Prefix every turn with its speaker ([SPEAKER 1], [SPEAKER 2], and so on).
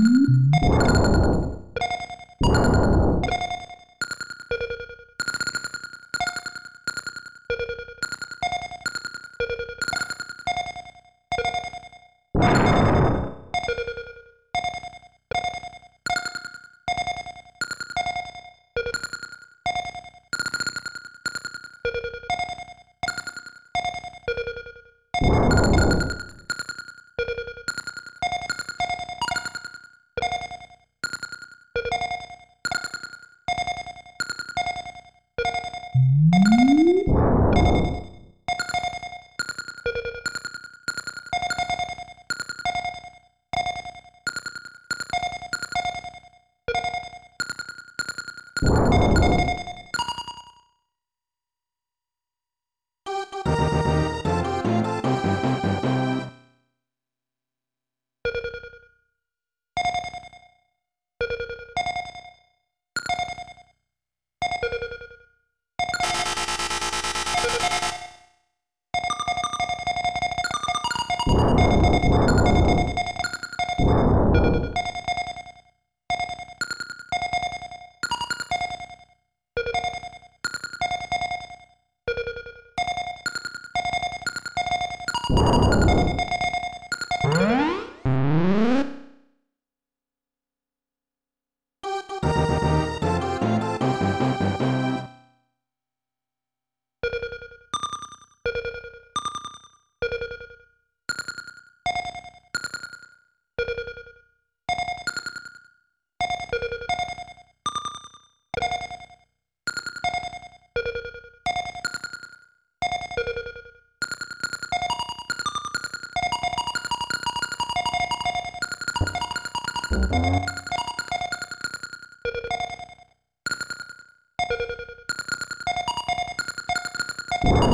[SPEAKER 1] you Thank you. you